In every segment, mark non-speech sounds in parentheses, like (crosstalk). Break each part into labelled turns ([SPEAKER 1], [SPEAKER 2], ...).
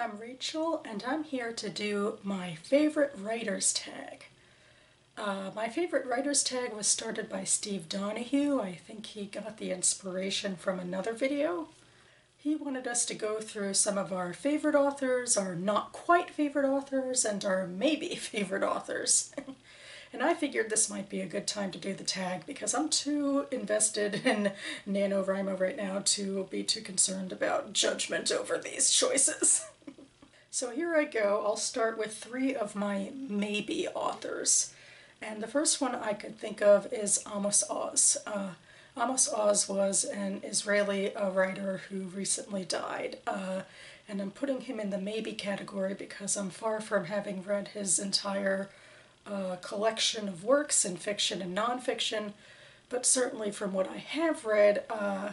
[SPEAKER 1] I'm Rachel and I'm here to do my favorite writer's tag. Uh, my favorite writer's tag was started by Steve Donahue. I think he got the inspiration from another video. He wanted us to go through some of our favorite authors, our not quite favorite authors, and our maybe (laughs) favorite authors. (laughs) and I figured this might be a good time to do the tag because I'm too invested (laughs) in NaNoWriMo right now to be too concerned about judgment over these choices. So here I go. I'll start with three of my maybe authors. And the first one I could think of is Amos Oz. Uh, Amos Oz was an Israeli uh, writer who recently died, uh, and I'm putting him in the maybe category because I'm far from having read his entire uh, collection of works in fiction and nonfiction, but certainly from what I have read, uh,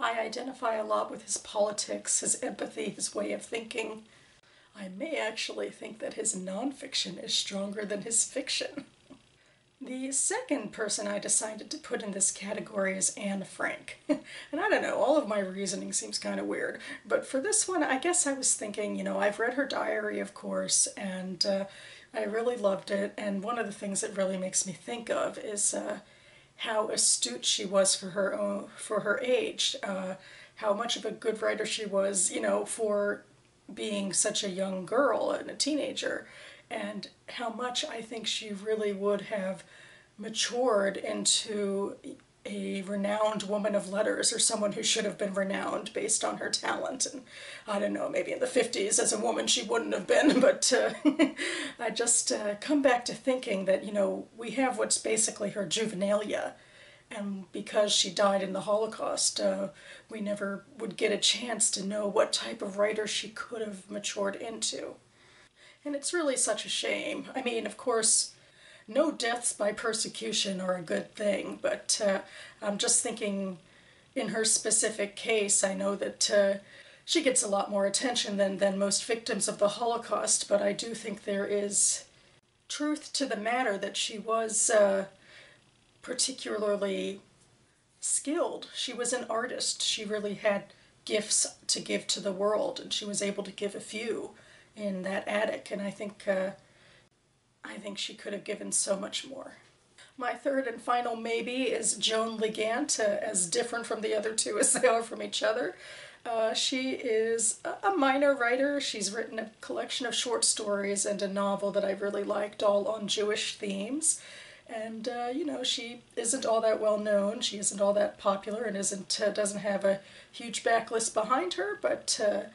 [SPEAKER 1] I identify a lot with his politics, his empathy, his way of thinking. I may actually think that his nonfiction is stronger than his fiction. The second person I decided to put in this category is Anne Frank. (laughs) and I don't know, all of my reasoning seems kind of weird, but for this one, I guess I was thinking, you know, I've read her diary, of course, and uh, I really loved it. And one of the things that really makes me think of is uh, how astute she was for her own, for her age, uh, how much of a good writer she was, you know, for being such a young girl and a teenager and how much I think she really would have matured into a renowned woman of letters or someone who should have been renowned based on her talent. And I don't know, maybe in the 50s as a woman she wouldn't have been, (laughs) but uh, (laughs) I just uh, come back to thinking that, you know, we have what's basically her juvenilia. And because she died in the Holocaust, uh, we never would get a chance to know what type of writer she could have matured into. And it's really such a shame. I mean, of course, no deaths by persecution are a good thing, but uh, I'm just thinking in her specific case, I know that uh, she gets a lot more attention than, than most victims of the Holocaust, but I do think there is truth to the matter that she was uh, particularly skilled. She was an artist. She really had gifts to give to the world, and she was able to give a few in that attic, and I think uh, I think she could have given so much more. My third and final maybe is Joan Leegant, uh, as different from the other two (laughs) as they are from each other. Uh, she is a minor writer. She's written a collection of short stories and a novel that I really liked, all on Jewish themes. And uh, you know, she isn't all that well known. She isn't all that popular, and isn't uh, doesn't have a huge backlist behind her. But uh,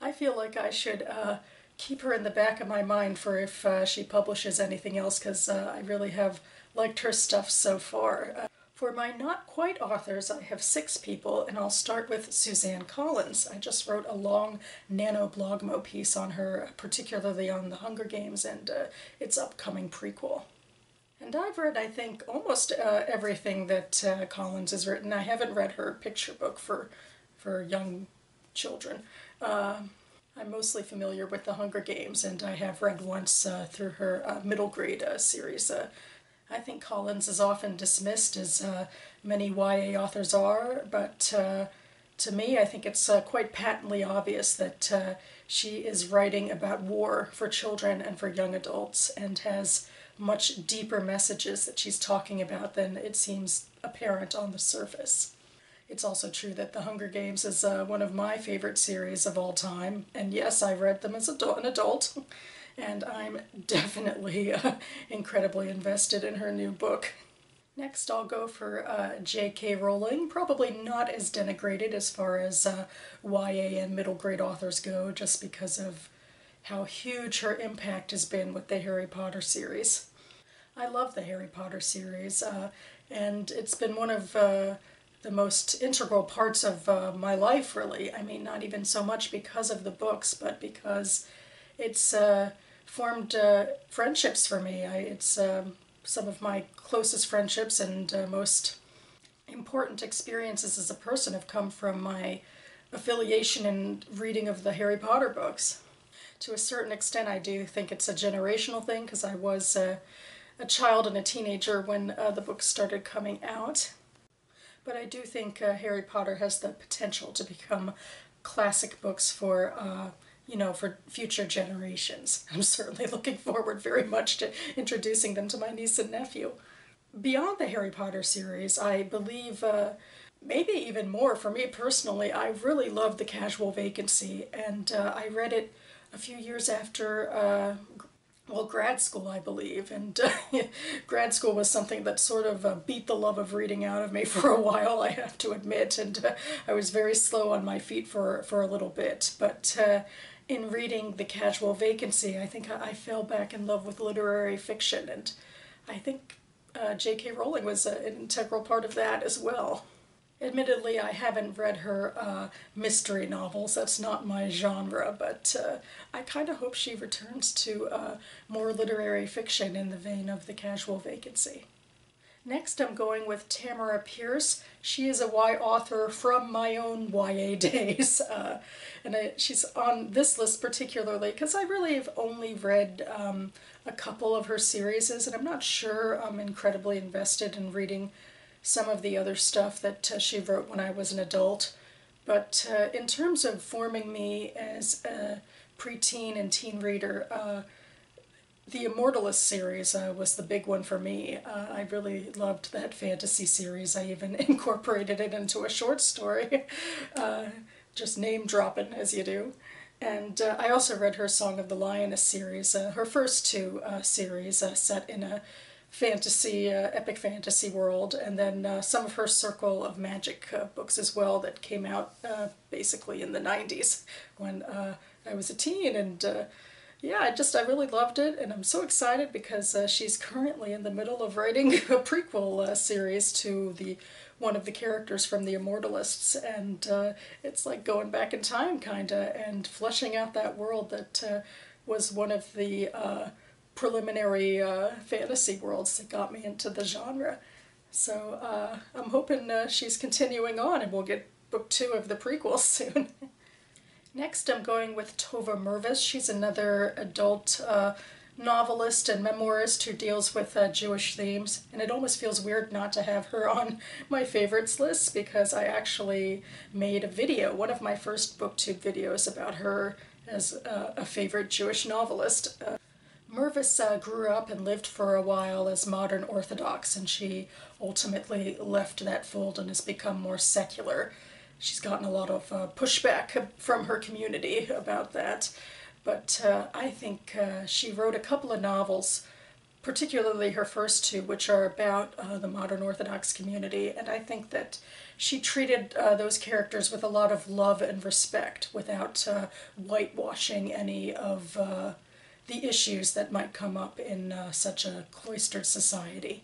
[SPEAKER 1] I feel like I should uh, keep her in the back of my mind for if uh, she publishes anything else because I really have liked her stuff so far. For my not quite authors, I have six people, and I'll start with Suzanne Collins. I just wrote a long NaNoBlogMo piece on her, particularly on the Hunger Games and uh, its upcoming prequel. And I've read, I think, almost uh, everything that Collins has written. I haven't read her picture book for, for young children. Uh, I'm mostly familiar with the Hunger Games, and I have read once uh, through her uh, middle grade uh, series. Uh, I think Collins is often dismissed, as uh, many YA authors are, but to me, I think it's quite patently obvious that she is writing about war for children and for young adults, and has much deeper messages that she's talking about than it seems apparent on the surface. It's also true that The Hunger Games is uh, one of my favorite series of all time, and yes, I read them as an adult, (laughs) and I'm (laughs) definitely uh, incredibly invested in her new book. Next, I'll go for uh, J.K. Rowling, probably not as denigrated as far as uh, YA and middle grade authors go, just because of how huge her impact has been with the Harry Potter series. I love the Harry Potter series, uh, and it's been one of uh, the most integral parts of uh, my life, really. I mean, not even so much because of the books, but because it's uh, formed uh, friendships for me. I, it's um, some of my closest friendships and uh, most important experiences as a person have come from my affiliation and reading of the Harry Potter books. To a certain extent, I do think it's a generational thing because I was a child and a teenager when uh, the books started coming out. But I do think uh, Harry Potter has the potential to become classic books for uh, you know, for future generations. (laughs) I'm certainly looking forward very much to introducing them to my niece and nephew. Beyond the Harry Potter series, I believe, uh, maybe even more for me personally, I really loved The Casual Vacancy, and uh, I read it a few years after uh, well, grad school, I believe. And uh, (laughs) grad school was something that sort of uh, beat the love of reading out of me (laughs) for a while, I have to admit. And uh, I was very slow on my feet for, for a little bit. But uh, in reading The Casual Vacancy, I think I, I, fell back in love with literary fiction. And I think uh, J.K. Rowling was an integral part of that as well. Admittedly, I haven't read her uh, mystery novels. That's not my genre, but uh, I kind of hope she returns to uh, more literary fiction in the vein of The Casual Vacancy. Next, I'm going with Tamora Pierce. She is a YA author from my own YA (laughs) days, uh, and I, she's on this list particularly because I really have only read um, a couple of her series, and I'm not sure I'm incredibly invested in reading some of the other stuff that uh, she wrote when I was an adult. But uh, in terms of forming me as a preteen and teen reader, uh, the Immortalist series uh, was the big one for me. Uh, I really loved that fantasy series. I even (laughs) incorporated it into a short story, (laughs) uh, just name dropping as you do. And I also read her Song of the Lioness series, her first two series set in a fantasy, uh, epic fantasy world, and then uh, some of her Circle of Magic uh, books as well that came out uh, basically in the 90s when uh, I was a teen. And uh, yeah, I just, I really loved it, and I'm so excited because she's currently in the middle of writing (laughs) a prequel series to the one of the characters from the Immortalists, and it's like going back in time, kinda, and fleshing out that world that was one of the preliminary uh, fantasy worlds that got me into the genre. So uh, I'm hoping uh, she's continuing on and we'll get book two of the prequel (laughs) soon. Next, I'm going with Tova Mirvis. She's another adult uh, novelist and memoirist who deals with uh, Jewish themes, and it almost feels weird not to have her on (laughs) my favorites list because I actually made a video, one of my first booktube videos about her as uh, a favorite Jewish novelist. Uh, Mirvis uh, grew up and lived for a while as modern Orthodox, and she ultimately left that fold and has become more secular. She's gotten a lot of uh, pushback from her community about that, but uh, I think uh, she wrote a couple of novels, particularly her first two, which are about uh, the modern Orthodox community, and I think that she treated uh, those characters with a lot of love and respect without whitewashing any of the issues that might come up in uh, such a cloistered society.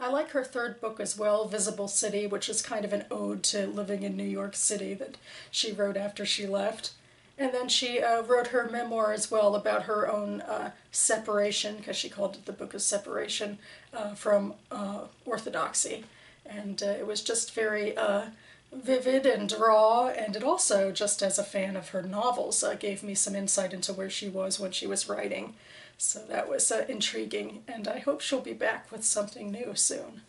[SPEAKER 1] I like her third book as well, Visible City, which is kind of an ode to living in New York City that she wrote after she left. And then she uh, wrote her memoir as well about her own uh, separation, because she called it the Book of Separation, uh, from uh, Orthodoxy. And uh, it was just very vivid and raw, and it also, just as a fan of her novels, uh, gave me some insight into where she was when she was writing. So that was uh, intriguing, and I hope she'll be back with something new soon.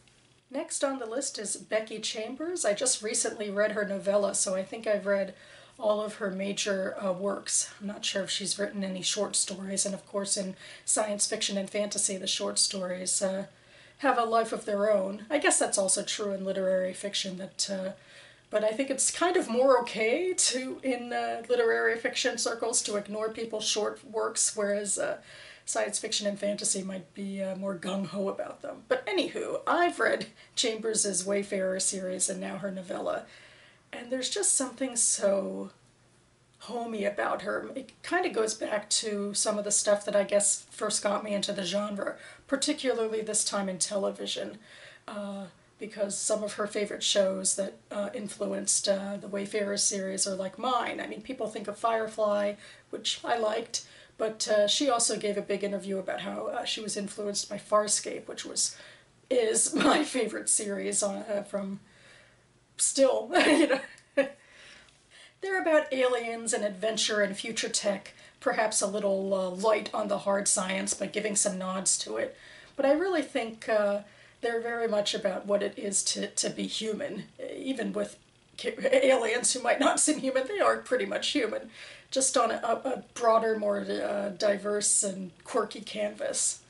[SPEAKER 1] Next on the list is Becky Chambers. I just recently read her novella, so I think I've read all of her major uh, works. I'm not sure if she's written any short stories, and of course, in science fiction and fantasy, the short stories uh, have a life of their own. I guess that's also true in literary fiction that uh, but I think it's kind of more okay to, in uh, literary fiction circles, to ignore people's short works, whereas uh, science fiction and fantasy might be uh, more gung ho about them. But anywho, I've read Chambers's Wayfarer series and now her novella, and there's just something so homey about her. It kind of goes back to some of the stuff that I guess first got me into the genre, particularly this time in television. Uh, because some of her favorite shows that uh, influenced uh, the Wayfarer series are like mine. I mean, people think of Firefly, which I liked, but uh, she also gave a big interview about how uh, she was influenced by Farscape, which was is (laughs) my favorite series on, uh, from still, (laughs) you know. They're about aliens and adventure and future tech, perhaps a little uh, light on the hard science but giving some nods to it. But I really think they're very much about what it is to, to be human, even with aliens who might not seem human, they are pretty much human. just on a, a broader, more uh, diverse and quirky canvas.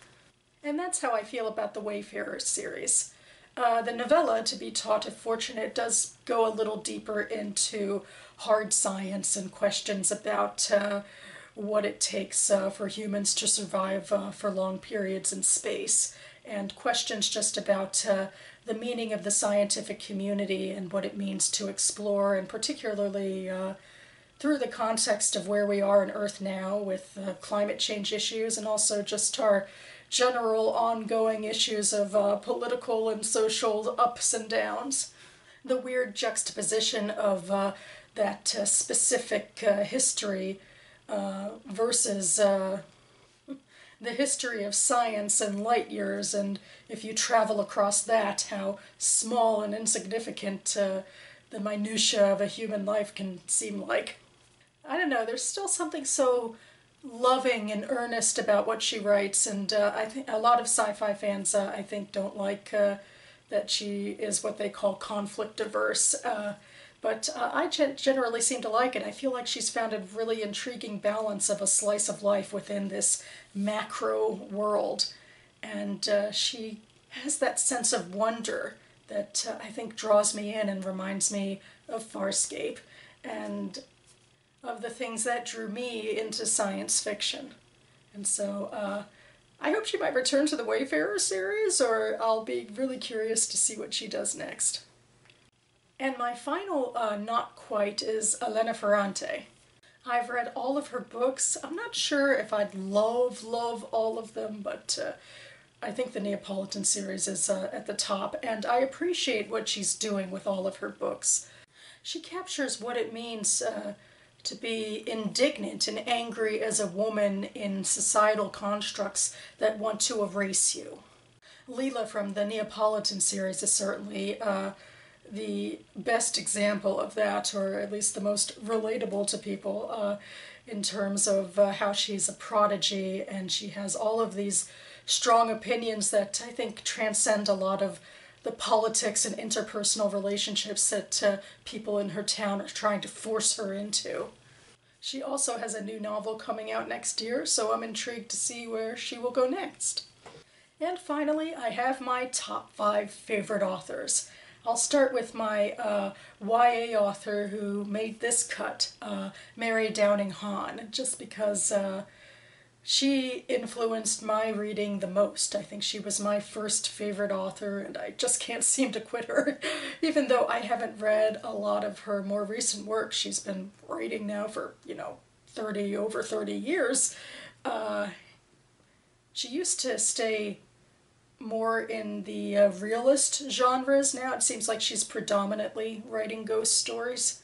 [SPEAKER 1] And that's how I feel about the Wayfarer series. Uh, the novella, To Be Taught If Fortunate, does go a little deeper into hard science and questions about uh, what it takes uh, for humans to survive uh, for long periods in space, and questions just about uh, the meaning of the scientific community and what it means to explore, and particularly uh, through the context of where we are on Earth now with uh, climate change issues and also just our general ongoing issues of uh, political and social ups and downs. The weird juxtaposition of uh, that uh, specific history versus the history of science and light years, and if you travel across that, how small and insignificant the minutiae of a human life can seem like. I don't know, there's still something so loving and earnest about what she writes, and uh, I think a lot of sci-fi fans, uh, I think, don't like uh, that she is what they call conflict averse. Uh, but uh, I gen- generally seem to like it. I feel like she's found a really intriguing balance of a slice of life within this macro world, and uh, she has that sense of wonder that I think draws me in and reminds me of Farscape. And of the things that drew me into science fiction. And so uh, I hope she might return to the Wayfarer series, or I'll be really curious to see what she does next. And my final uh, not quite is Elena Ferrante. I've read all of her books. I'm not sure if I'd love, love all of them, but uh, I think the Neapolitan series is uh, at the top, and I appreciate what she's doing with all of her books. She captures what it means uh, to be indignant and angry as a woman in societal constructs that want to erase you. Lila from the Neapolitan series is certainly uh, the best example of that, or at least the most relatable to people uh, in terms of uh, how she's a prodigy and she has all of these strong opinions that I think transcend a lot of the politics and interpersonal relationships that uh, people in her town are trying to force her into. She also has a new novel coming out next year, so I'm intrigued to see where she will go next. And finally, I have my top five favorite authors. I'll start with my uh, YA author who made this cut, uh, Mary Downing Hahn, just because uh, she influenced my reading the most. I think she was my first favorite author, and I just can't (laughs) seem to quit her. Even though I haven't read a lot of her more recent work, she's been writing now for, you know, 30, over 30 years. Uh, she used to stay more in the uh, realist genres now. It seems like she's predominantly writing ghost stories.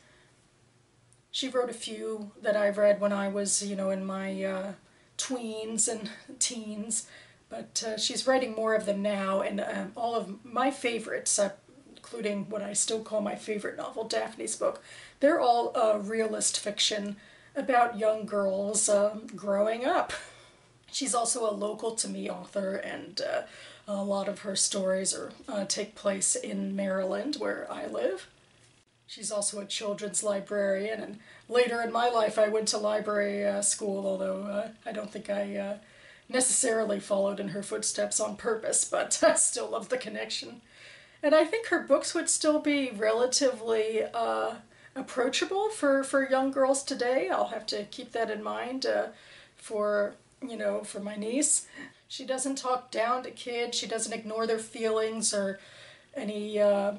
[SPEAKER 1] She wrote a few that I've read when I was, you know, in my uh, tweens and (laughs) teens, but uh, she's writing more of them now, and um, all of my favorites, uh, including what I still call my favorite novel, Daphne's book, they're all uh, realist fiction about young girls um, growing up. She's also a local to me author, and uh, a lot of her stories are, uh, take place in Maryland, where I live. She's also a children's librarian, and later in my life I went to library uh, school, although uh, I don't think I uh, necessarily followed in her footsteps on purpose, but (laughs) I still love the connection. And I think her books would still be relatively uh, approachable for, for young girls today. I'll have to keep that in mind uh, for, you know, for my niece. She doesn't talk down to kids, she doesn't ignore their feelings or any uh,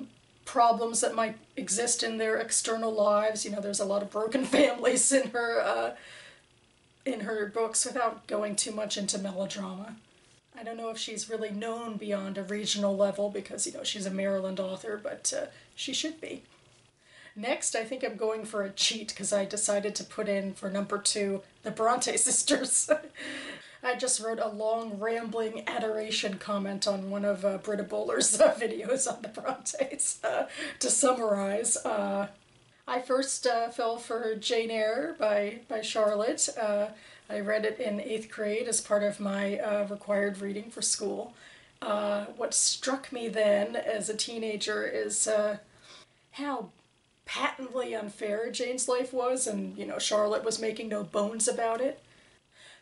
[SPEAKER 1] problems that might exist in their external lives. You know, there's a lot of broken (laughs) families in her uh, in her books without going too much into melodrama. I don't know if she's really known beyond a regional level because you know she's a Maryland author, but uh, she should be. Next, I think I'm going for a cheat because I decided to put in for number two the Bronte (laughs) sisters. I just wrote a long, rambling adoration comment on one of uh, Britta Bowler's uh, (laughs) videos on the Brontes. Uh, to summarize, uh, I first uh, fell for Jane Eyre by, by Charlotte. Uh, I read it in eighth grade as part of my required reading for school. what struck me then as a teenager is how patently unfair Jane's life was, and, you know, Charlotte was making no bones about it.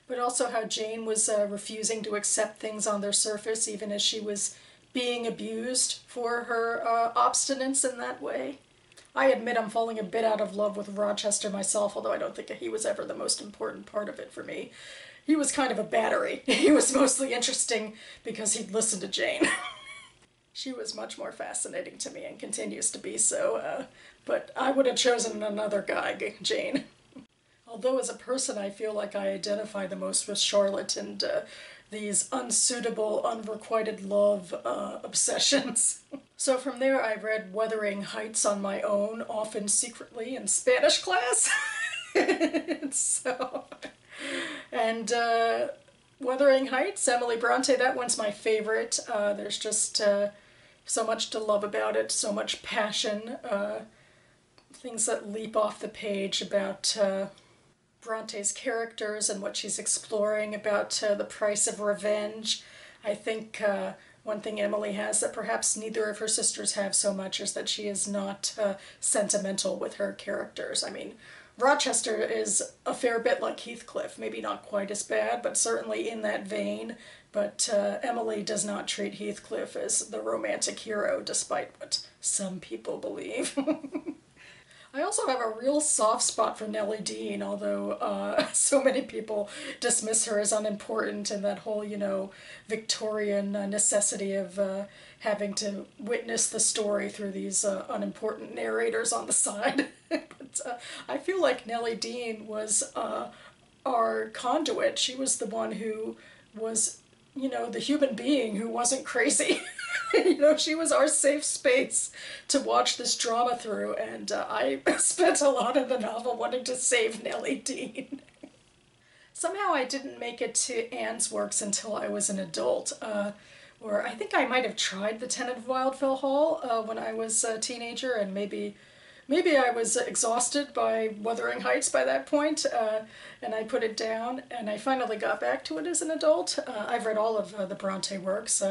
[SPEAKER 1] But also how Jane was uh, refusing to accept things on their surface, even as she was being abused for her uh, obstinance in that way. I admit I'm falling a bit out of love with Rochester myself, although I don't think he was ever the most important part of it for me. He was kind of a battery. (laughs) He was mostly interesting because he'd listen to Jane. (laughs) she was much more fascinating to me and continues to be so, uh, but I would have chosen another guy, Jane. Although as a person I feel like I identify the most with Charlotte and uh, these unsuitable, unrequited love uh, (laughs) obsessions. so from there I read Wuthering Heights on my own, often secretly in Spanish class. (laughs) so, and uh, Wuthering Heights, Emily Bronte, that one's my favorite. Uh, there's just uh, so much to love about it, so much passion, uh, things that leap off the page about uh, Bronte's characters and what she's exploring about uh, the price of revenge. I think uh, one thing Emily has that perhaps neither of her sisters have so much is that she is not uh, sentimental with her characters. I mean, Rochester is a fair bit like Heathcliff, maybe not quite as bad, but certainly in that vein. But uh, Emily does not treat Heathcliff as the romantic hero, despite what some people believe. (laughs) I also have a real soft spot for Nelly Dean, although uh, (laughs) so many people dismiss her as unimportant and that whole, you know, Victorian uh, necessity of uh, having to witness the story through these uh, unimportant narrators on the (laughs) side. but uh, I feel like Nelly Dean was uh, our conduit. She was the one who was, you know, the human being who wasn't crazy. (laughs) (laughs) you know, she was our safe space to watch this drama through, and uh, I (laughs) spent a lot of the novel wanting to save Nelly Dean. (laughs) Somehow I didn't make it to Anne's works until I was an adult, uh, or I think I might have tried The Tenant of Wildfell Hall uh, when I was a teenager, and maybe maybe I was exhausted by Wuthering Heights by that point, uh, and I put it down, and I finally got back to it as an adult. Uh, I've read all of uh, the Bronte works.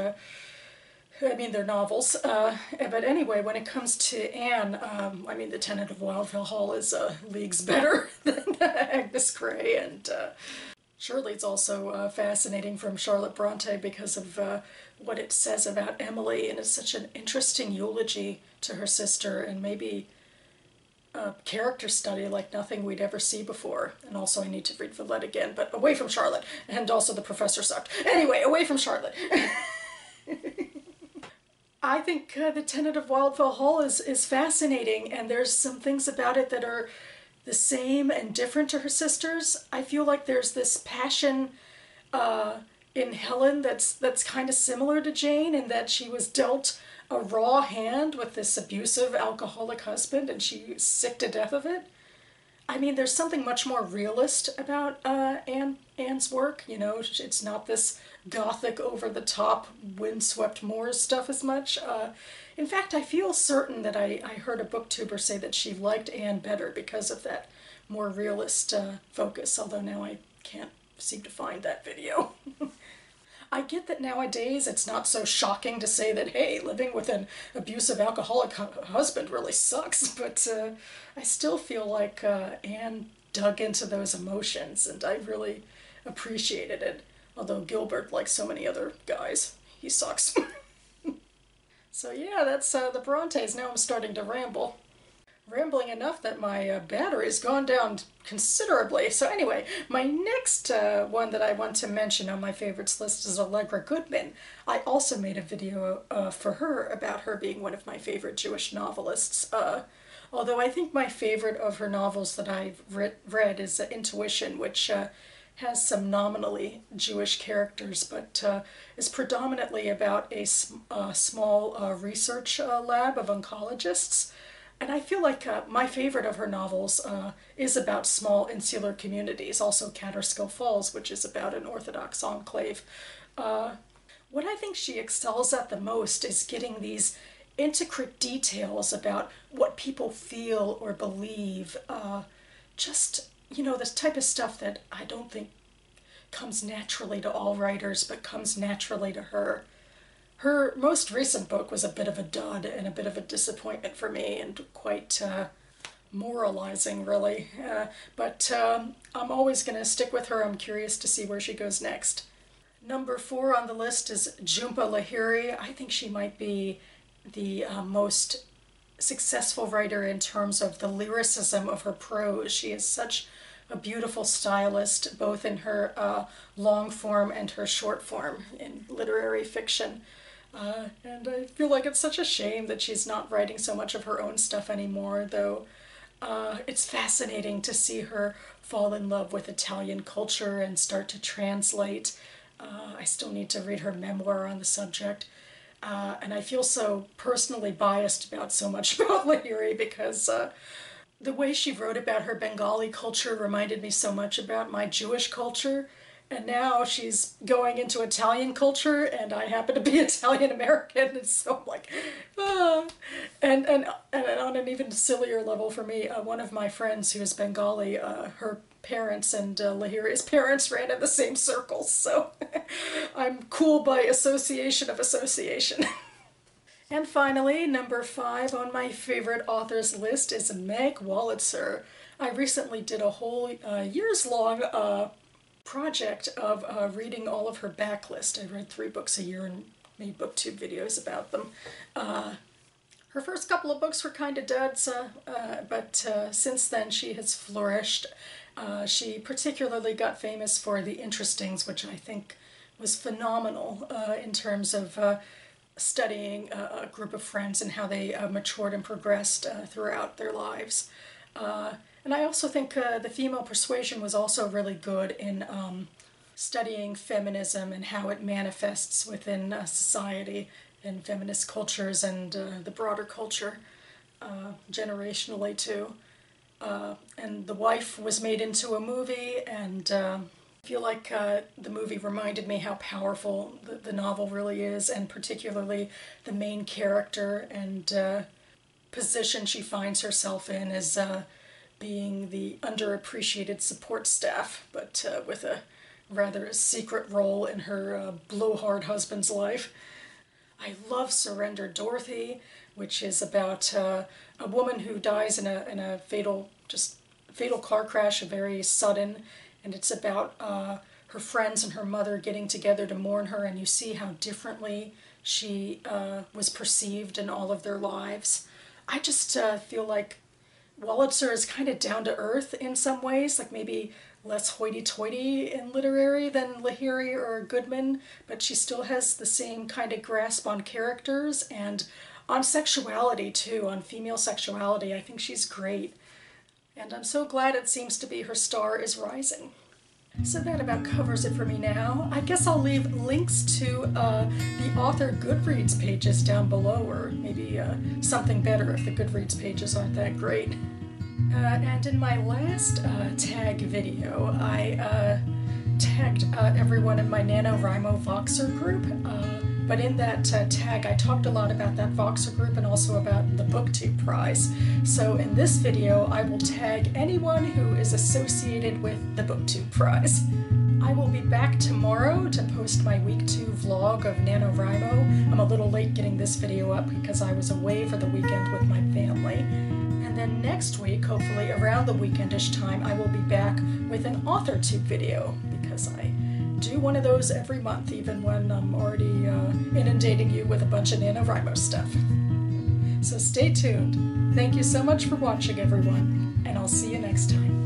[SPEAKER 1] I mean, they're novels. Uh, but anyway, when it comes to Anne, um, I mean, The Tenant of Wildfell Hall is uh, leagues better (laughs) than Agnes Grey, and uh, surely it's also uh, fascinating from Charlotte Bronte because of uh, what it says about Emily, and it's such an interesting eulogy to her sister, and maybe a character study like nothing we'd ever see before. And also, I need to read Villette again, but away from Charlotte, and also the professor sucked. Anyway, away from Charlotte. (laughs) I think uh, the Tenant of Wildfell Hall is, is fascinating, and there's some things about it that are the same and different to her sisters. I feel like there's this passion uh, in Helen that's that's kind of similar to Jane, in that she was dealt a raw hand with this abusive alcoholic husband, and she's sick to death of it. I mean, there's something much more realist about uh, Anne Anne's work. You know, it's not this gothic, over the top, windswept moors stuff as much. Uh, in fact, I feel certain that I, I heard a booktuber say that she liked Anne better because of that more realist uh, focus, although now I can't seem to find that video. (laughs) I get that nowadays it's not so shocking to say that, hey, living with an abusive alcoholic hu- husband really sucks, (laughs) but uh, I still feel like uh, Anne dug into those emotions and I really appreciated it. Although Gilbert, like so many other guys, he sucks. (laughs) so yeah, that's uh, the Brontes. Now I'm starting to ramble rambling enough that my uh, battery's gone down considerably. So anyway, my next uh, one that I want to mention on my favorites list is Allegra Goodman. I also made a video uh, for her about her being one of my favorite Jewish novelists. Uh, although I think my favorite of her novels that I've re read is Intuition, which uh, has some nominally Jewish characters, but uh, is predominantly about a sm small research lab of oncologists and I feel like uh, my favorite of her novels uh, is about small insular communities, also Kaaterskill Falls, which is about an Orthodox enclave. Uh, what I think she excels at the most is getting these intricate details about what people feel or believe. Uh, just, you know, this type of stuff that I don't think comes naturally to all writers, but comes naturally to her. Her most recent book was a bit of a dud and a bit of a disappointment for me and quite uh, moralizing, really. Uh, but um, I'm always going to stick with her. I'm curious to see where she goes next. Number four on the list is Jhumpa Lahiri. I think she might be the uh, most successful writer in terms of the lyricism of her prose. She is such a beautiful stylist, both in her uh, long form and her short form in literary fiction. Uh, and I feel like it's such a shame that she's not writing so much of her own stuff anymore, though uh, it's fascinating to see her fall in love with Italian culture and start to translate. Uh, I still need to read her memoir on the subject. Uh, and I feel so personally biased about so much (laughs) about Lahiri because uh, the way she wrote about her Bengali culture reminded me so much about my Jewish culture and now she's going into Italian culture, and I happen to be (laughs) Italian American, and so I'm like, ah. and, and and on an even sillier level for me, uh, one of my friends who is Bengali, uh, her parents and uh, Lahiri's parents ran in the same circles, so (laughs) I'm cool by association of association. (laughs) and finally, number five on my favorite authors list is Meg Wolitzer. I recently did a whole uh, years long uh, project of uh, reading all of her backlist. I read three books a year and made booktube videos about them. Uh, her first couple of books were kind of duds, uh, uh but since then she has flourished. She particularly got famous for The Interestings, which I think was phenomenal in terms of studying a, group of friends and how they matured and progressed throughout their lives. And I also think uh, the female persuasion was also really good in um, studying feminism and how it manifests within uh, society and feminist cultures and uh, the broader culture uh, generationally too. Uh, and The Wife was made into a movie, and uh, I feel like the movie reminded me how powerful the, the, novel really is, and particularly the main character and position she finds herself in as being the underappreciated support staff, but uh, with a rather secret role in her uh, blowhard husband's life. I love Surrender Dorothy, which is about uh, a woman who dies in a, in a fatal, just fatal car crash, a very sudden, and it's about uh, her friends and her mother getting together to mourn her, and you see how differently she uh, was perceived in all of their lives. I just uh, feel like Wolitzer is kind of down to earth in some ways, like maybe less hoity-toity in literary than Lahiri or Goodman, but she still has the same kind of grasp on characters and on sexuality too, on female sexuality. I think she's great. And I'm so glad it seems to be her star is rising. So that about covers it for me now. I guess I'll leave links to uh, the author Goodreads pages down below, or maybe uh, something better if the Goodreads pages aren't that great. Uh, and in my last uh, tag video, I uh, tagged uh, everyone in my NaNoWriMo Voxer group. But in that uh, tag, I talked a lot about that Voxer group and also about the BookTube Prize. So in this video, I will tag anyone who is associated with the BookTube Prize. I will be back tomorrow to post my week two vlog of NaNoWriMo. I'm a little late getting this video up because I was away for the weekend with my family. And then next week, hopefully around the weekendish time, I will be back with an AuthorTube video because I do one of those every month, even when I'm already uh, inundating you with a bunch of NaNoWriMo stuff. So stay tuned. Thank you so much for watching, everyone, and I'll see you next time.